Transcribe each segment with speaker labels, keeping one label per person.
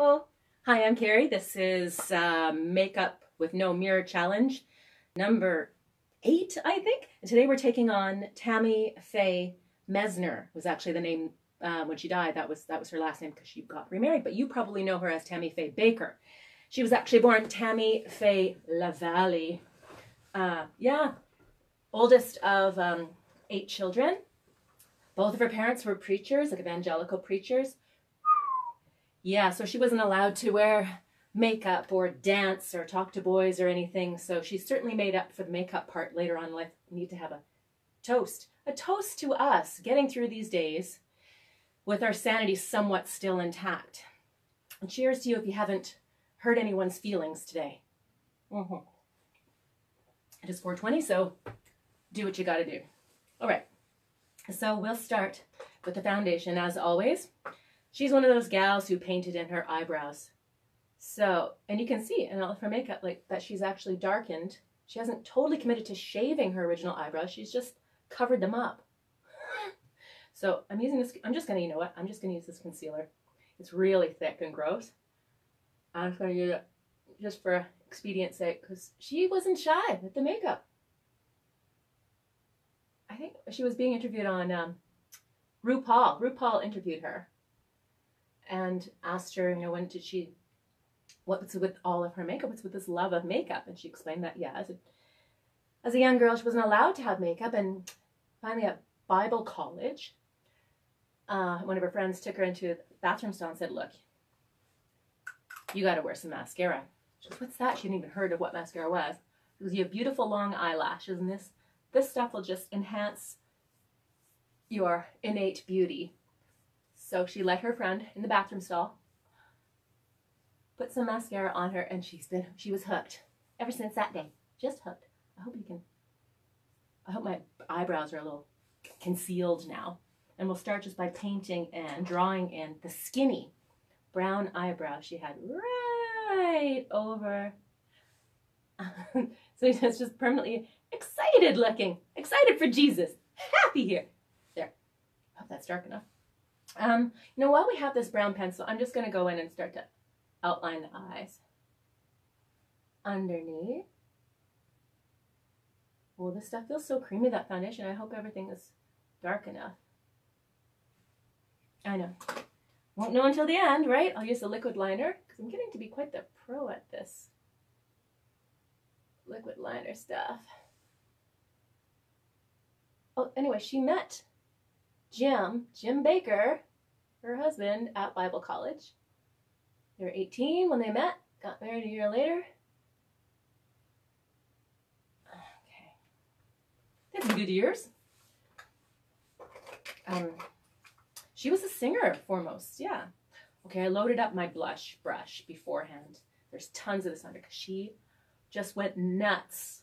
Speaker 1: Hi, I'm Carrie. This is uh, Makeup with No Mirror Challenge number eight, I think. And today we're taking on Tammy Faye Messner, was actually the name uh, when she died. That was that was her last name because she got remarried, but you probably know her as Tammy Faye Bakker. She was actually born Tammy Faye LaValley. Uh, yeah, oldest of um, eight children. Both of her parents were preachers, like evangelical preachers. Yeah, so she wasn't allowed to wear makeup or dance or talk to boys or anything. So she certainly made up for the makeup part later on in life. Need to have a toast. A toast to us getting through these days with our sanity somewhat still intact. And cheers to you if you haven't hurt anyone's feelings today. Mm-hmm. It is 420, so do what you got to do. All right. So we'll start with the foundation as always. She's one of those gals who painted in her eyebrows. So, and you can see in all of her makeup like that she's actually darkened. She hasn't totally committed to shaving her original eyebrows. She's just covered them up. So I'm using this, I'm just gonna, you know what? I'm just gonna use this concealer. It's really thick and gross. I'm just gonna use it just for expedient sake because she wasn't shy with the makeup. I think she was being interviewed on um, RuPaul. RuPaul interviewed her and asked her, you know, when did she, what's with all of her makeup? What's with this love of makeup? And she explained that, yeah, as a, as a young girl, she wasn't allowed to have makeup. And finally at Bible college, uh, one of her friends took her into the bathroom stall and said, look, you got to wear some mascara. She goes, what's that? She hadn't even heard of what mascara was. Goes, you have beautiful long eyelashes and this, this stuff will just enhance your innate beauty. So she let her friend in the bathroom stall put some mascara on her and she's been, she was hooked ever since that day. Just hooked. I hope you can, I hope my eyebrows are a little concealed now. And we'll start just by painting and drawing in the skinny brown eyebrow she had right over. so it's just permanently excited looking, excited for Jesus, happy here. There, I hope that's dark enough. Um, you know, while we have this brown pencil, I'm just going to go in and start to outline the eyes. Underneath. Oh, this stuff feels so creamy, that foundation. I hope everything is dark enough. I know. Won't know until the end, right? I'll use the liquid liner because I'm getting to be quite the pro at this liquid liner stuff. Oh, anyway, she met Jim, Jim Bakker, her husband, at Bible college. They were 18 when they met, got married a year later. Okay. They had good years. Um, she was a singer foremost, yeah. Okay, I loaded up my blush brush beforehand. There's tons of this under because she just went nuts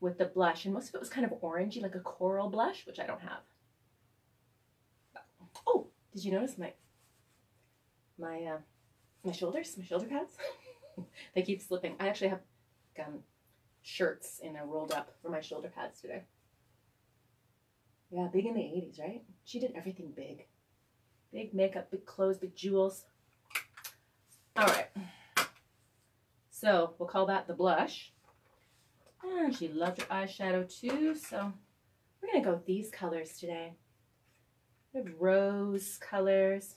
Speaker 1: with the blush. And most of it was kind of orangey, like a coral blush, which I don't have. Oh, did you notice my my uh, my shoulders, my shoulder pads? they keep slipping. I actually have um, shirts in a rolled up for my shoulder pads today. Yeah, big in the 80s, right? She did everything big. Big makeup, big clothes, big jewels. All right. So we'll call that the blush. And she loved her eyeshadow too, so we're going to go with these colors today. Rose colors.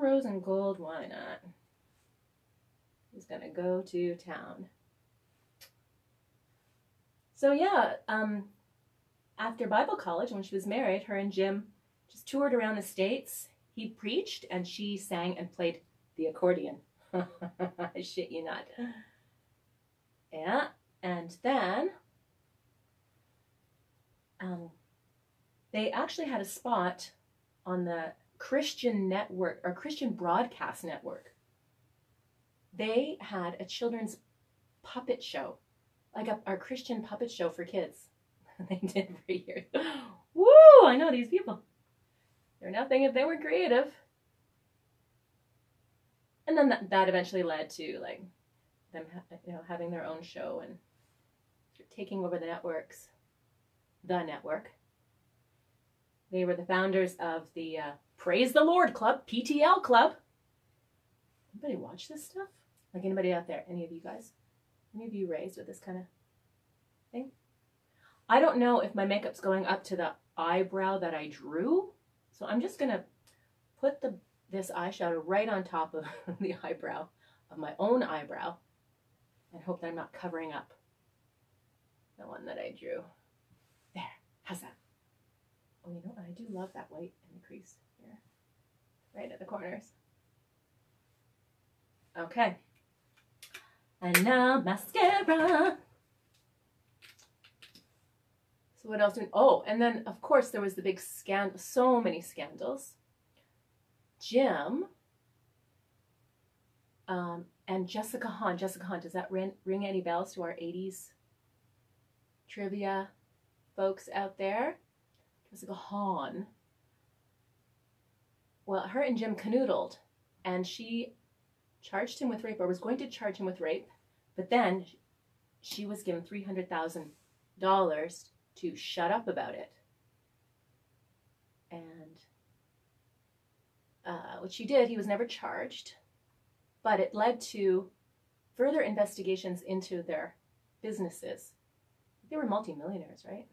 Speaker 1: Rose and gold, why not? He's to go to town. So yeah, um, after Bible college, when she was married, her and Jim just toured around the States. He preached and she sang and played the accordion. I shit you not. Yeah, and then um, they actually had a spot on the Christian network or Christian broadcast network. They had a children's puppet show, like a, our Christian puppet show for kids. they did for years. Woo! I know these people. They're nothing if they were creative. And then that, that eventually led to like them, you know, having their own show and taking over the networks, the network. They were the founders of the uh, Praise the Lord Club, PTL Club. Anybody watch this stuff? Like anybody out there? Any of you guys? Any of you raised with this kind of thing? I don't know if my makeup's going up to the eyebrow that I drew. So I'm just gonna put the this eyeshadow right on top of the eyebrow of my own eyebrow and hope that I'm not covering up the one that I drew. There, how's that? Oh, you know, I do love that white in the crease here, right at the corners. Okay. And now mascara. So what else? Oh, and then of course there was the big scandal. So many scandals. Jim um, and Jessica Hahn. Jessica Hahn. Does that ring, ring any bells to our '80s trivia folks out there? Jessica Hahn. Well, her and Jim canoodled, and she charged him with rape, or was going to charge him with rape, but then she was given three hundred thousand dollars to shut up about it. And uh, which she did, he was never charged, but it led to further investigations into their businesses. They were multimillionaires, right?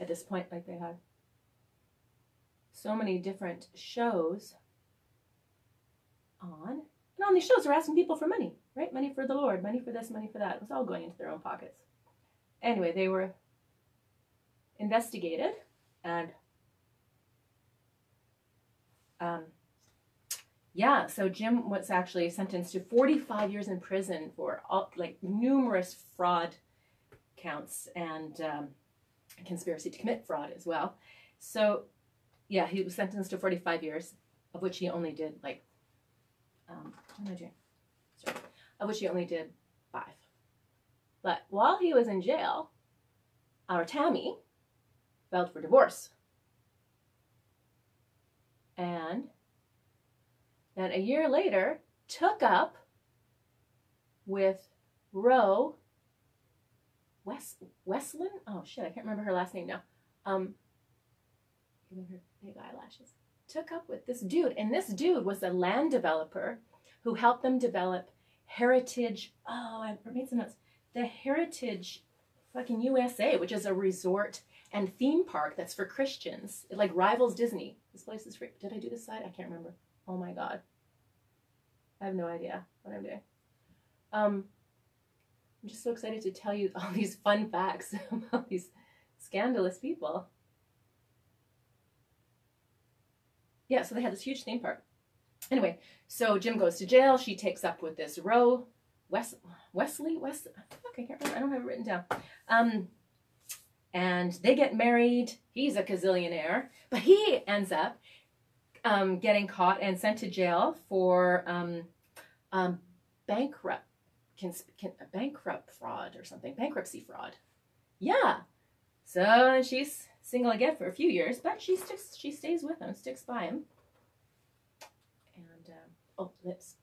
Speaker 1: At this point, like they had so many different shows on. And on these shows, they're asking people for money, right? Money for the Lord, money for this, money for that. It was all going into their own pockets. Anyway, they were investigated and um, yeah, so Jim was actually sentenced to 45 years in prison for all, like numerous fraud counts and um, conspiracy to commit fraud as well. So yeah, he was sentenced to 45 years, of which he only did like, um, what am I doing? Sorry, of which he only did five. But while he was in jail, our Tammy filed for divorce. And then a year later, took up with Roe West Westland. Oh shit, I can't remember her last name now. Um, given her big eyelashes. Took up with this dude, and this dude was a land developer who helped them develop Heritage. Oh, I made some notes. The Heritage, fucking USA, which is a resort and theme park that's for Christians. It like rivals Disney. This place is free. Did I do this side? I can't remember. Oh my god. I have no idea what I'm doing. Um, I'm just so excited to tell you all these fun facts about these scandalous people. Yeah, so they had this huge theme park. Anyway, so Jim goes to jail. She takes up with this Roe, Wes, Wesley, Wes. Fuck, I can't remember. I don't have it written down. Um, and they get married. He's a gazillionaire, but he ends up um, getting caught and sent to jail for um, um, bankrupt, can, can, bankrupt fraud or something, bankruptcy fraud. Yeah. So she's single again for a few years, but she sticks. She stays with him, sticks by him. And um, oh, lips.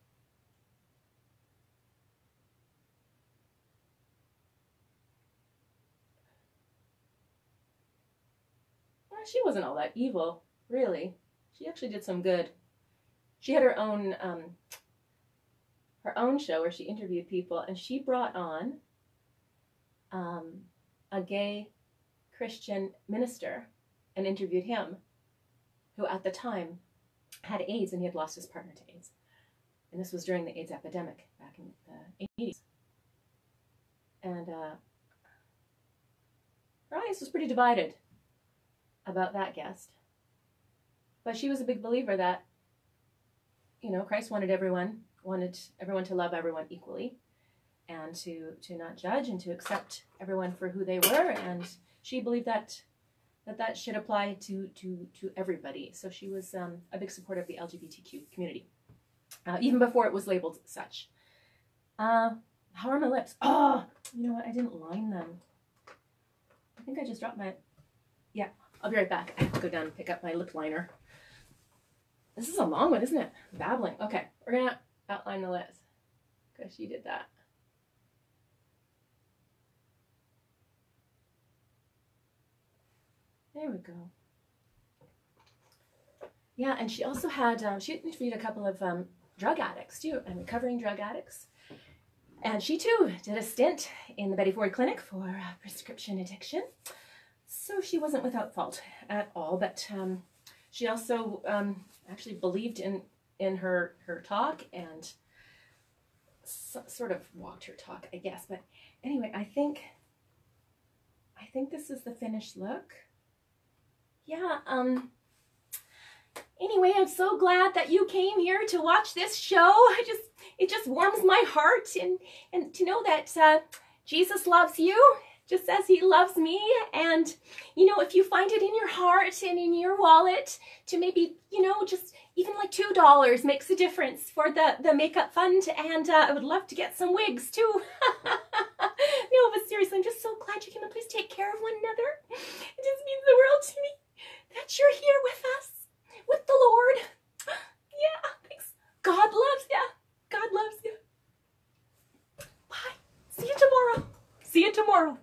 Speaker 1: she wasn't all that evil, really. She actually did some good. She had her own um, her own show where she interviewed people, and she brought on um, a gay Christian minister and interviewed him, who at the time had AIDS and he had lost his partner to AIDS. And this was during the AIDS epidemic back in the 80s. And uh, her audience was pretty divided about that guest. But she was a big believer that, you know, Christ wanted everyone, wanted everyone to love everyone equally and to, to not judge and to accept everyone for who they were. And she believed that that, that should apply to, to, to everybody. So she was um, a big supporter of the LGBTQ community, uh, even before it was labeled such. Uh, how are my lips? Oh, you know what? I didn't line them. I think I just dropped my, yeah, I'll be right back. I have to go down and pick up my lip liner. This is a long one, isn't it? Babbling. Okay, we're gonna outline the lips because she did that. There we go. Yeah, and she also had, um, she interviewed a couple of um, drug addicts too, and recovering drug addicts. And she too did a stint in the Betty Ford Clinic for uh, prescription addiction. So she wasn't without fault at all, but um, she also um, actually believed in in her her talk and so, sort of walked her talk, I guess. But anyway, I think I think this is the finished look. Yeah, um anyway, I'm so glad that you came here to watch this show. I just it just warms my heart and and to know that uh, Jesus loves you just as he loves me. And you know if you find it in your heart and in your wallet to maybe you know just even like two dollars makes a difference for the the makeup fund. And uh, i would love to get some wigs too. No but seriously i'm just so glad you came and please take care of one another. It just means the world to me that you're here with us with the lord. Yeah thanks. God loves you god loves you bye. See you tomorrow. See you tomorrow